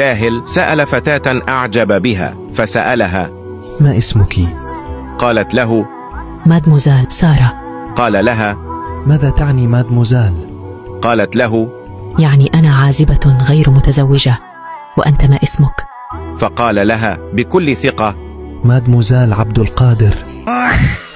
جاهل سأل فتاة أعجب بها فسألها ما اسمك؟ قالت له مادموزال سارة قال لها ماذا تعني مادموزال؟ قالت له يعني أنا عازبة غير متزوجة وأنت ما اسمك؟ فقال لها بكل ثقة مادموزال عبد القادر